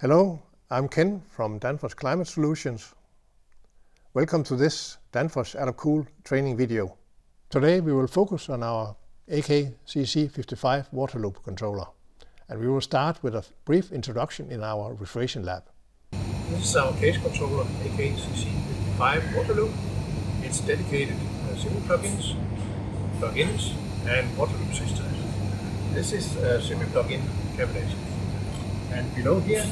Hello, I'm Kenn from Danfoss Climate Solutions. Welcome to this Danfoss ADAP-KOOL training video. Today we will focus on our AKCC55 water loop controller and we will start with a brief introduction in our refrigeration lab. This is our case controller AKCC55 water loop. It's dedicated uh, semi plugins, plugins and water loop systems. This is a semi plug-in cabinet. And below here,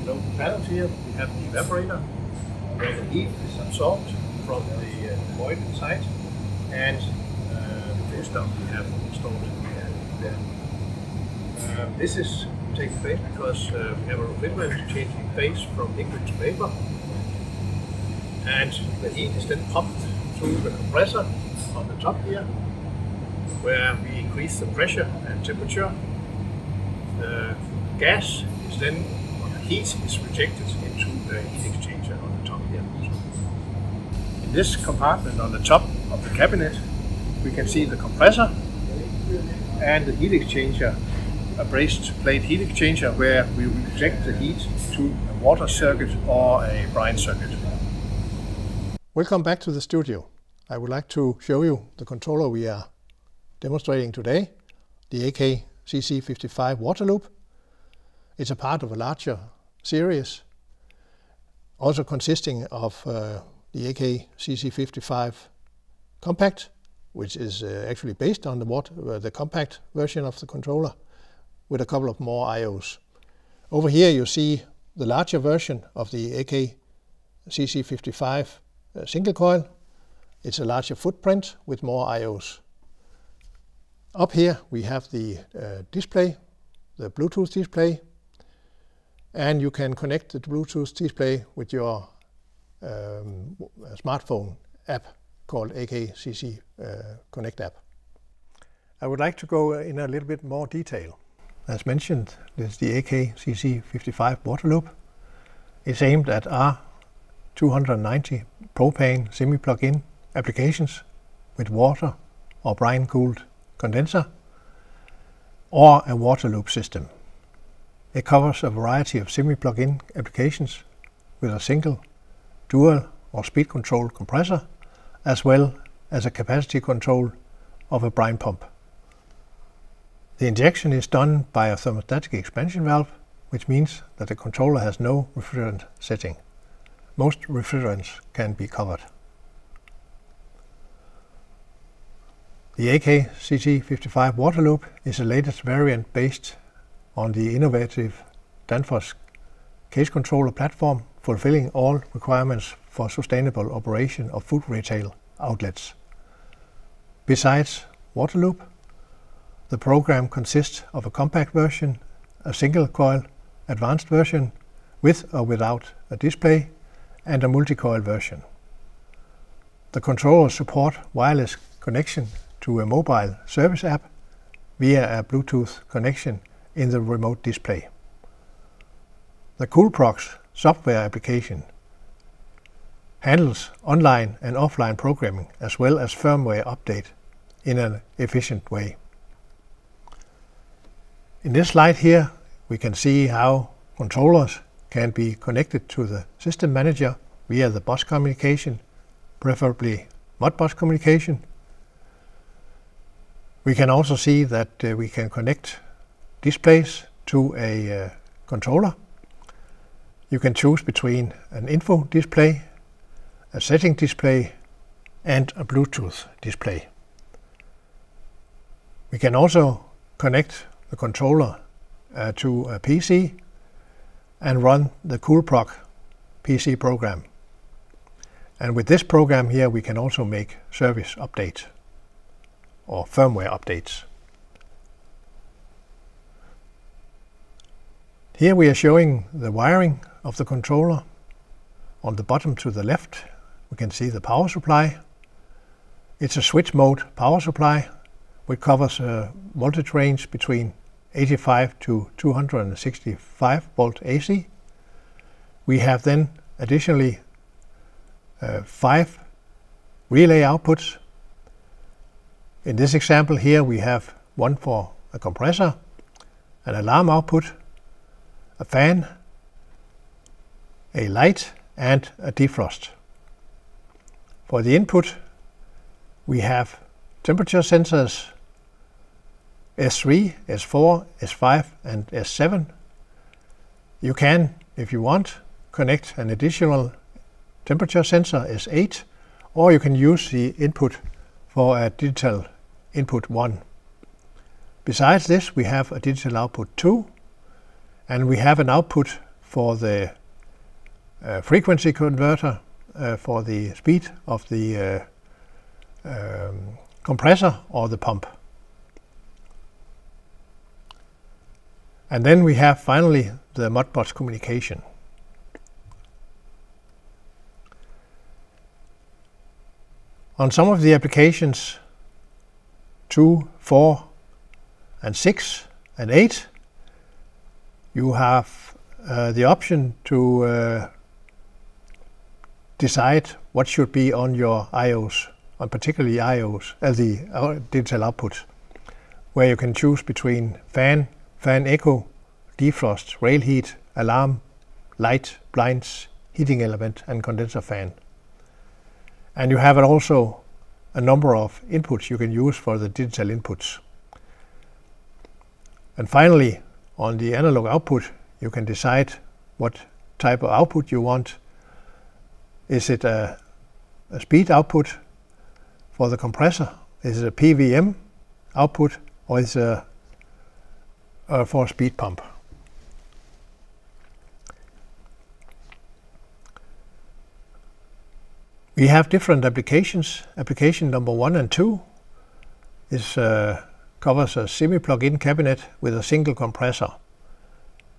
below the panels here, we have the evaporator where the heat is absorbed from the uh, void inside and uh, the fuel stop we have installed there. Uh, this is taking place because uh, we have a refrigerant changing phase from liquid to vapor and the heat is then pumped through the compressor on the top here where we increase the pressure and temperature. Gas is then, or the heat is rejected into the heat exchanger on the top here. In this compartment on the top of the cabinet, we can see the compressor and the heat exchanger, a brazed plate heat exchanger where we reject the heat to a water circuit or a brine circuit. Welcome back to the studio. I would like to show you the controller we are demonstrating today, the AKCC55 water loop. It's a part of a larger series, also consisting of uh, the AKCC55 compact, which is uh, actually based on the, water, uh, the compact version of the controller, with a couple of more IOs. Over here you see the larger version of the AKCC55 uh, single coil. It's a larger footprint with more IOs. Up here we have the uh, display, the Bluetooth display, and you can connect the Bluetooth display with your um, smartphone app called AKCC uh, Connect app. I would like to go in a little bit more detail. As mentioned, this is the AKCC55 water loop. It's aimed at R290 propane semi-plug-in applications with water or brine-cooled condenser or a water loop system. It covers a variety of semi-plug-in applications with a single, dual or speed control compressor as well as a capacity control of a brine pump. The injection is done by a thermostatic expansion valve which means that the controller has no refrigerant setting. Most refrigerants can be covered. The AKCC55 water loop is the latest variant based on the innovative Danfoss case controller platform fulfilling all requirements for sustainable operation of food retail outlets. Besides water loop, the program consists of a compact version, a single coil advanced version with or without a display, and a multi-coil version. The controllers support wireless connection to a mobile service app via a Bluetooth connection in the remote display. The KoolProg software application handles online and offline programming as well as firmware update in an efficient way. In this slide here we can see how controllers can be connected to the system manager via the bus communication, preferably Modbus communication we can also see that uh, we can connect displays to a uh, controller. You can choose between an info display, a setting display and a Bluetooth display. We can also connect the controller uh, to a PC and run the KoolProg PC program. And with this program here we can also make service updates or firmware updates. Here we are showing the wiring of the controller. On the bottom to the left we can see the power supply. It's a switch mode power supply which covers a voltage range between 85 to 265 volt AC. We have then additionally uh, five relay outputs in this example here we have one for a compressor, an alarm output, a fan, a light and a defrost. For the input, we have temperature sensors S3, S4, S5 and S7. You can, if you want, connect an additional temperature sensor S8 or you can use the input for a digital input 1. Besides this we have a digital output 2 and we have an output for the uh, frequency converter uh, for the speed of the uh, um, compressor or the pump. And then we have finally the Modbus communication. On some of the applications 2, 4 and 6 and 8 you have uh, the option to uh, decide what should be on your IOs, on particularly IOs, uh, the uh, digital output, where you can choose between fan, fan echo, defrost, rail heat, alarm, light, blinds, heating element and condenser fan. And you have also a number of inputs you can use for the digital inputs. And finally, on the analog output, you can decide what type of output you want is it a, a speed output for the compressor? Is it a PVM output or is it a, a for a speed pump? We have different applications. Application number one and two is uh, covers a semi-plug-in cabinet with a single compressor,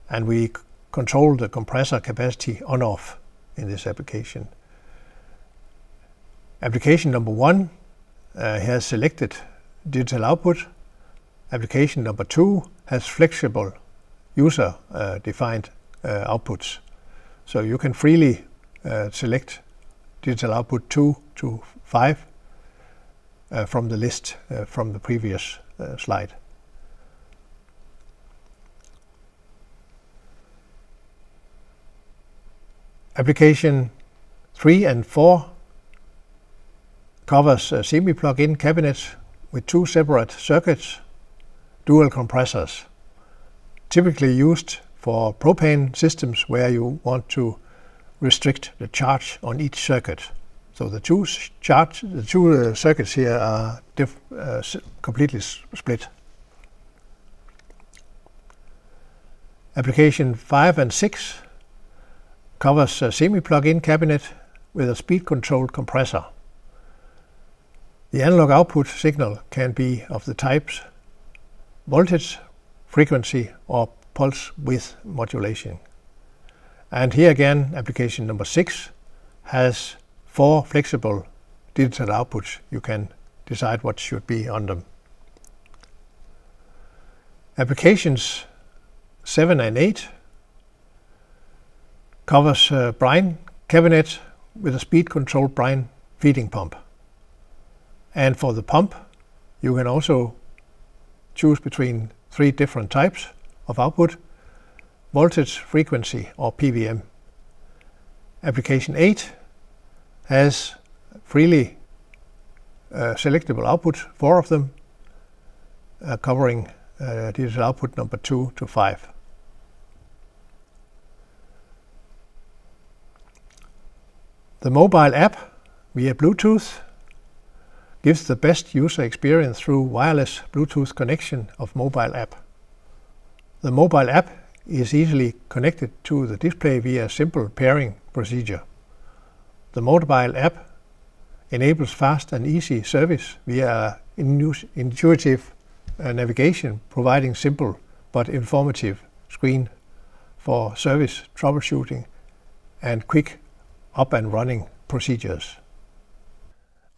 and we control the compressor capacity on-off in this application. Application number one uh, has selected digital output. Application number two has flexible user uh, uh, outputs. So you can freely uh, select digital output 2 to 5 uh, from the list uh, from the previous Eh, slide. Application 3 and 4 covers a semi-plug-in cabinet with two separate circuits, dual compressors, typically used for propane systems where you want to restrict the charge on each circuit. So the two charge, the two uh, circuits here are uh, completely split. Application 5 and 6 covers a semi-plug-in cabinet with a speed-controlled compressor. The analog output signal can be of the types voltage, frequency or pulse width modulation. And here again, application number six has four flexible digital outputs. You can decide what should be on them. Applications 7 and 8 covers a brine cabinet with a speed controlled brine feeding pump. And for the pump, you can also choose between three different types of output, voltage, frequency or PVM. Application 8 has freely uh, selectable output, four of them, uh, covering uh, digital output number 2 to 5. The mobile app via Bluetooth gives the best user experience through wireless Bluetooth connection of mobile app. The mobile app is easily connected to the display via a simple pairing procedure. The mobile app enables fast and easy service via intuitive uh, navigation, providing simple but informative screen for service troubleshooting and quick up and running procedures.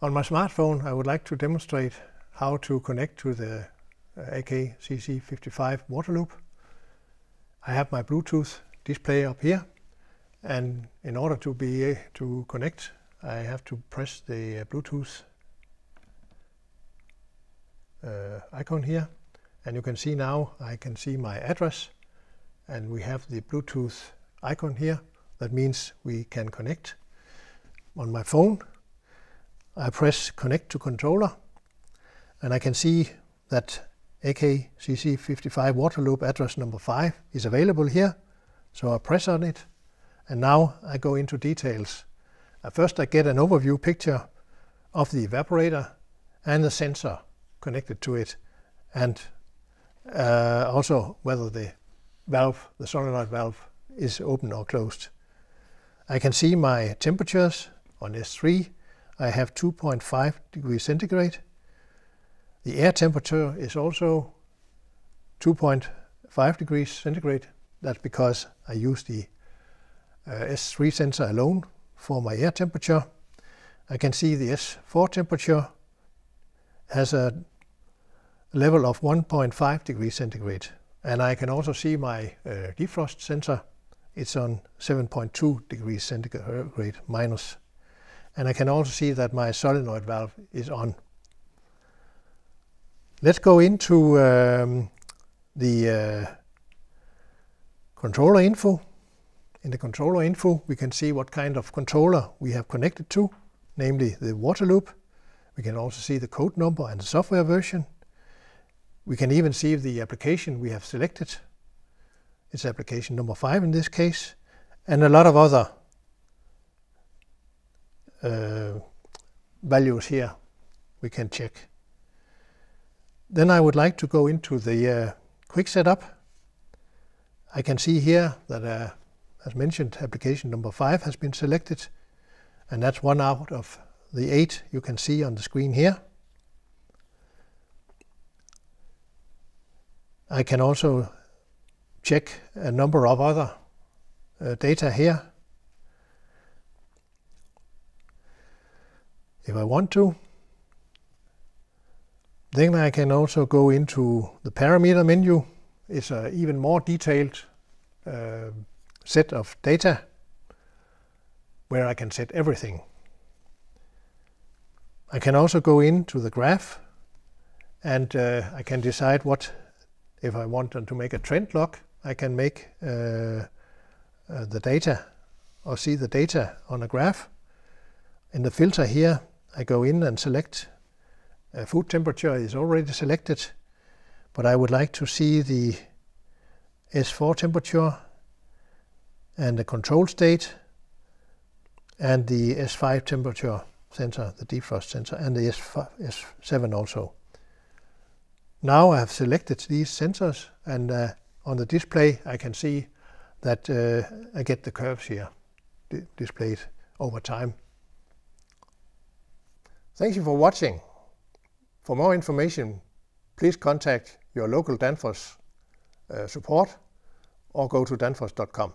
On my smartphone, I would like to demonstrate how to connect to the uh, AKCC55 water loop. I have my Bluetooth display up here and in order to be to connect I have to press the Bluetooth uh, icon here. And you can see now I can see my address. And we have the Bluetooth icon here. That means we can connect on my phone. I press connect to controller. And I can see that AKCC55 water loop address number 5 is available here. So I press on it and now I go into details. First I get an overview picture of the evaporator and the sensor connected to it and uh, also whether the valve, the solenoid valve is open or closed. I can see my temperatures on S3. I have 2.5 degrees centigrade. The air temperature is also 2.5 degrees centigrade. That's because I use the S3 sensor alone for my air temperature. I can see the S4 temperature has a level of 1.5 degrees centigrade. And I can also see my uh, defrost sensor. It's on 7.2 degrees centigrade minus. And I can also see that my solenoid valve is on. Let's go into um, the uh, controller info. In the controller info, we can see what kind of controller we have connected to, namely the water loop. We can also see the code number and the software version. We can even see the application we have selected. It's application number five in this case, and a lot of other uh, values here we can check. Then I would like to go into the uh, quick setup. I can see here that, uh, as mentioned, application number five has been selected, and that's one out of the eight you can see on the screen here. I can also check a number of other uh, data here if I want to. Then I can also go into the parameter menu. It's an even more detailed uh, set of data where I can set everything. I can also go into the graph and uh, I can decide what, if I want to make a trend log, I can make uh, uh, the data or see the data on a graph. In the filter here, I go in and select uh, food temperature is already selected, but I would like to see the S4 temperature and the control state and the S5 temperature sensor, the defrost sensor, and the S5, S7 also. Now I have selected these sensors and uh, on the display I can see that uh, I get the curves here displayed over time. Thank you for watching. For more information, please contact your local Danfoss uh, support or go to danfoss.com.